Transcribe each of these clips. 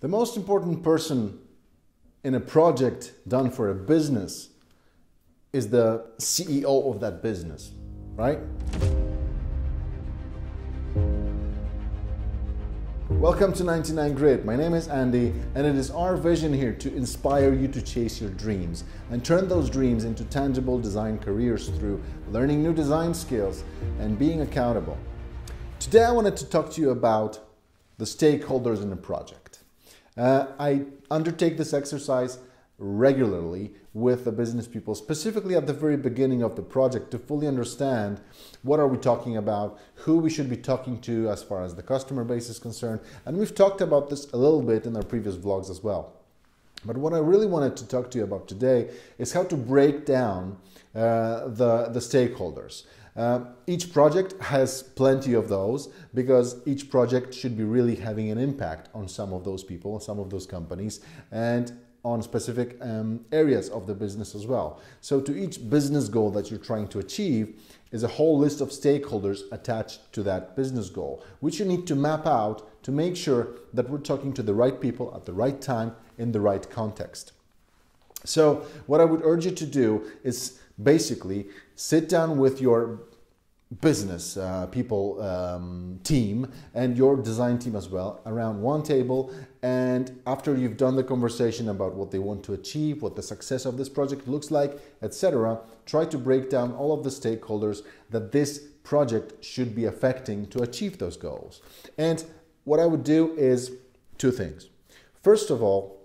The most important person in a project done for a business is the CEO of that business, right? Welcome to 99 Grit. My name is Andy, and it is our vision here to inspire you to chase your dreams and turn those dreams into tangible design careers through learning new design skills and being accountable. Today, I wanted to talk to you about the stakeholders in a project. Uh, I undertake this exercise regularly with the business people, specifically at the very beginning of the project to fully understand what are we talking about, who we should be talking to as far as the customer base is concerned. And we've talked about this a little bit in our previous vlogs as well. But what I really wanted to talk to you about today is how to break down uh, the, the stakeholders. Uh, each project has plenty of those because each project should be really having an impact on some of those people, some of those companies, and on specific um, areas of the business as well. So, to each business goal that you're trying to achieve is a whole list of stakeholders attached to that business goal, which you need to map out to make sure that we're talking to the right people at the right time in the right context. So, what I would urge you to do is basically sit down with your business uh, people um, team and your design team as well around one table. And after you've done the conversation about what they want to achieve what the success of this project looks like etc try to break down all of the stakeholders that this project should be affecting to achieve those goals. And what i would do is two things. First of all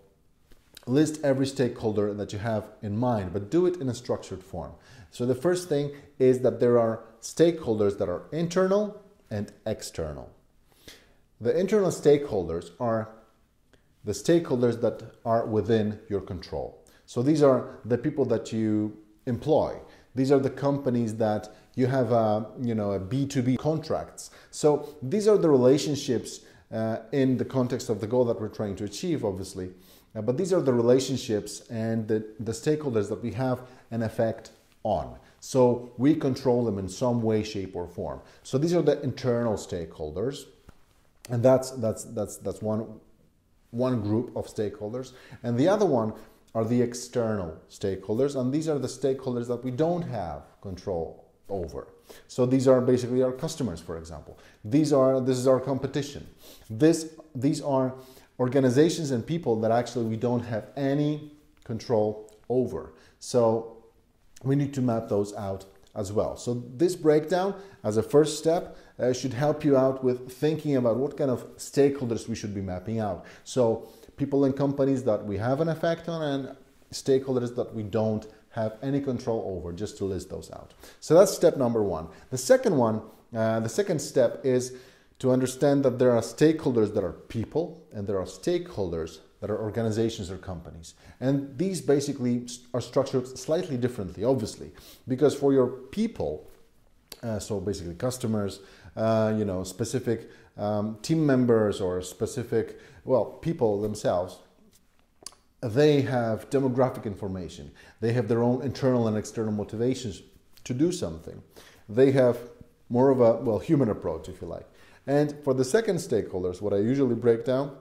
list every stakeholder that you have in mind but do it in a structured form so the first thing is that there are stakeholders that are internal and external. The internal stakeholders are the stakeholders that are within your control. So these are the people that you employ. These are the companies that you have a, you know, a B2B contracts. So these are the relationships uh, in the context of the goal that we're trying to achieve, obviously. But these are the relationships and the, the stakeholders that we have an effect on. So we control them in some way, shape, or form. So these are the internal stakeholders, and that's that's that's that's one one group of stakeholders, and the other one are the external stakeholders, and these are the stakeholders that we don't have control over. So these are basically our customers, for example. These are this is our competition. This these are organizations and people that actually we don't have any control over. So we need to map those out as well. So this breakdown as a first step uh, should help you out with thinking about what kind of stakeholders we should be mapping out. So people and companies that we have an effect on and stakeholders that we don't have any control over, just to list those out. So that's step number one. The second one, uh, the second step is to understand that there are stakeholders that are people and there are stakeholders that are organizations or companies. And these basically are structured slightly differently, obviously, because for your people, uh, so basically customers, uh, you know, specific um, team members or specific, well, people themselves, they have demographic information. They have their own internal and external motivations to do something. They have more of a, well, human approach, if you like. And for the second stakeholders, what I usually break down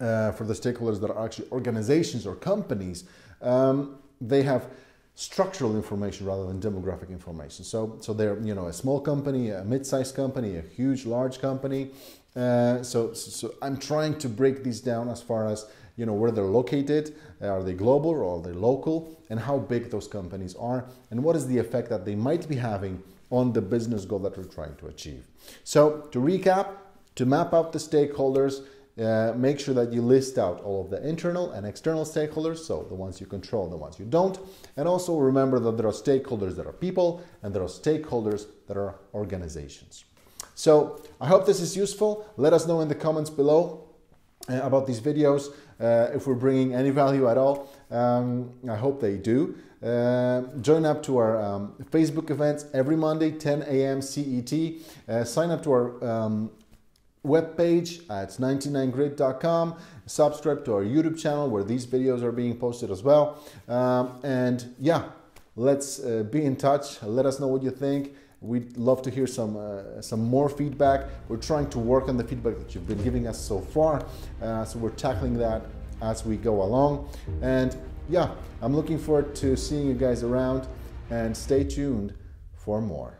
uh, for the stakeholders that are actually organizations or companies, um, they have structural information rather than demographic information. So, so they're you know a small company, a mid-sized company, a huge, large company. Uh, so, so I'm trying to break these down as far as you know where they're located, are they global or are they local, and how big those companies are, and what is the effect that they might be having on the business goal that we're trying to achieve. So, to recap, to map out the stakeholders uh, make sure that you list out all of the internal and external stakeholders, so the ones you control, the ones you don't. And also remember that there are stakeholders that are people and there are stakeholders that are organizations. So I hope this is useful. Let us know in the comments below about these videos uh, if we're bringing any value at all. Um, I hope they do. Uh, join up to our um, Facebook events every Monday, 10 a.m. CET. Uh, sign up to our um, webpage at 99grit.com. Subscribe to our YouTube channel where these videos are being posted as well. Um, and yeah, let's uh, be in touch. Let us know what you think. We'd love to hear some uh, some more feedback. We're trying to work on the feedback that you've been giving us so far. Uh, so we're tackling that as we go along. And yeah, I'm looking forward to seeing you guys around and stay tuned for more.